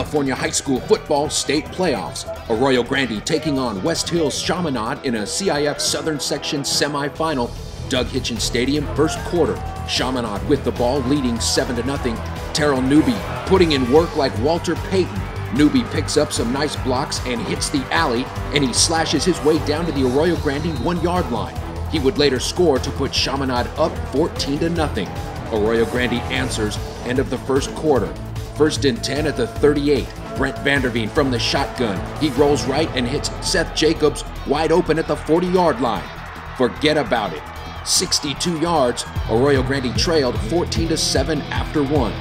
California High School Football State Playoffs. Arroyo Grande taking on West Hills Chaminade in a CIF Southern Section semifinal. Doug Hitchens Stadium, first quarter. Chaminade with the ball, leading 7 to nothing. Terrell Newby putting in work like Walter Payton. Newby picks up some nice blocks and hits the alley, and he slashes his way down to the Arroyo Grande one yard line. He would later score to put Chaminade up 14 to nothing. Arroyo Grande answers, end of the first quarter. First and 10 at the 38. Brent Vanderveen from the shotgun. He rolls right and hits Seth Jacobs wide open at the 40 yard line. Forget about it. 62 yards, Arroyo Grande trailed 14 to 7 after one.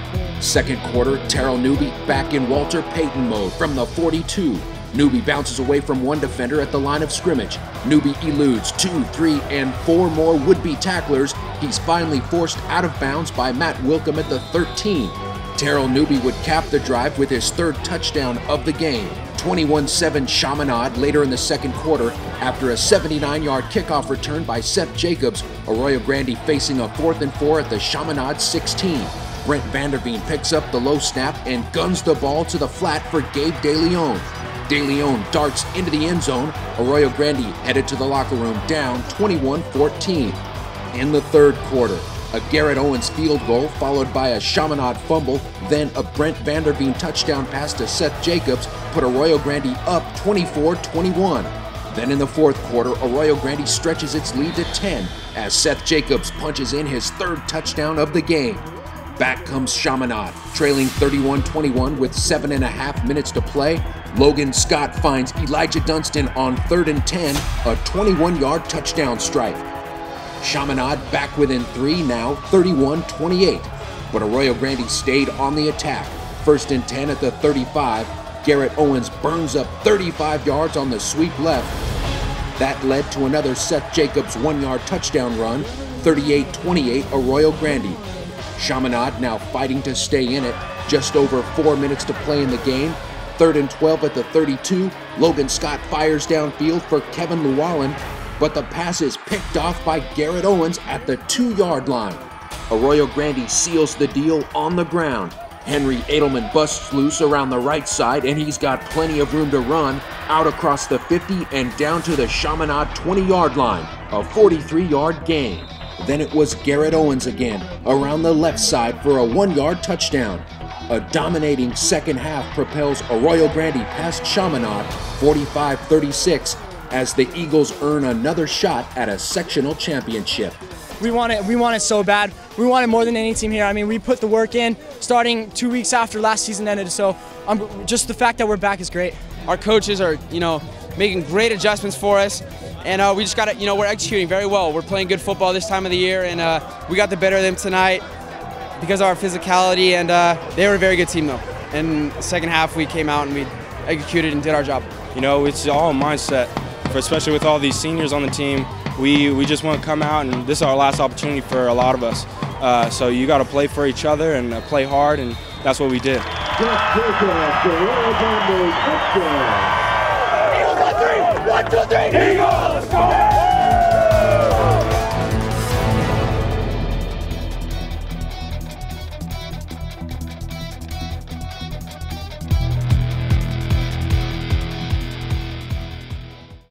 Second quarter, Terrell Newby back in Walter Payton mode from the 42. Newby bounces away from one defender at the line of scrimmage. Newby eludes two, three, and four more would be tacklers. He's finally forced out of bounds by Matt Wilkham at the 13. Terrell Newby would cap the drive with his third touchdown of the game. 21 7 Chaminade later in the second quarter after a 79 yard kickoff return by Seth Jacobs. Arroyo Grande facing a fourth and four at the Chaminade 16. Brent Vanderveen picks up the low snap and guns the ball to the flat for Gabe DeLeon. DeLeon darts into the end zone. Arroyo Grande headed to the locker room down 21 14. In the third quarter, a Garrett Owens field goal followed by a Chaminade fumble, then a Brent Vanderveen touchdown pass to Seth Jacobs put Arroyo Grande up 24-21. Then in the fourth quarter, Arroyo Grande stretches its lead to 10 as Seth Jacobs punches in his third touchdown of the game. Back comes Chaminade, trailing 31-21 with seven and a half minutes to play. Logan Scott finds Elijah Dunston on third and 10, a 21-yard touchdown strike. Chaminade back within three now, 31 28. But Arroyo Grande stayed on the attack. First and 10 at the 35. Garrett Owens burns up 35 yards on the sweep left. That led to another Seth Jacobs one yard touchdown run, 38 28 Arroyo Grande. Chaminade now fighting to stay in it. Just over four minutes to play in the game. Third and 12 at the 32. Logan Scott fires downfield for Kevin Llewellyn, but the pass is picked off by Garrett Owens at the two yard line. Arroyo Grande seals the deal on the ground. Henry Edelman busts loose around the right side, and he's got plenty of room to run out across the 50 and down to the Chaminade 20 yard line, a 43 yard gain. Then it was Garrett Owens again, around the left side for a one yard touchdown. A dominating second half propels Arroyo Grande past Chaminade 45 36 as the Eagles earn another shot at a sectional championship. We want it. We want it so bad. We want it more than any team here. I mean, we put the work in, starting two weeks after last season ended. So, um, just the fact that we're back is great. Our coaches are, you know, making great adjustments for us, and uh, we just got to, you know, we're executing very well. We're playing good football this time of the year, and uh, we got the better of them tonight because of our physicality. And uh, they were a very good team, though. And the second half, we came out and we executed and did our job. You know, it's all a mindset especially with all these seniors on the team. We, we just want to come out, and this is our last opportunity for a lot of us. Uh, so you got to play for each other and uh, play hard, and that's what we did. Eagles on three. One, two, three. Eagles! Go!